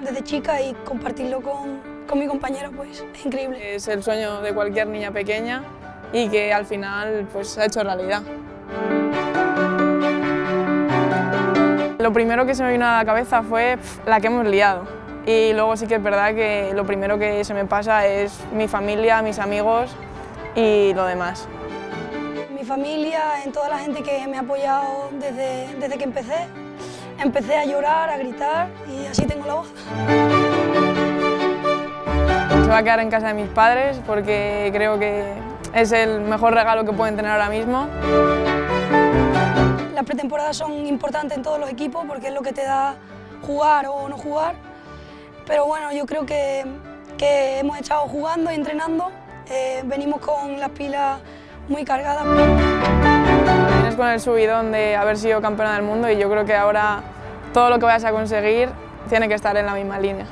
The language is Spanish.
desde chica y compartirlo con, con mi compañero pues es increíble. Es el sueño de cualquier niña pequeña y que al final pues se ha hecho realidad. Lo primero que se me vino a la cabeza fue la que hemos liado y luego sí que es verdad que lo primero que se me pasa es mi familia, mis amigos y lo demás. Mi familia, en toda la gente que me ha apoyado desde, desde que empecé, empecé a llorar, a gritar y así tengo la voz. Se va a quedar en casa de mis padres porque creo que es el mejor regalo que pueden tener ahora mismo. Las pretemporadas son importantes en todos los equipos porque es lo que te da jugar o no jugar. Pero bueno, yo creo que, que hemos estado jugando y entrenando. Eh, venimos con las pilas muy cargadas. Con el subidón de haber sido campeona del mundo y yo creo que ahora todo lo que vayas a conseguir tiene que estar en la misma línea.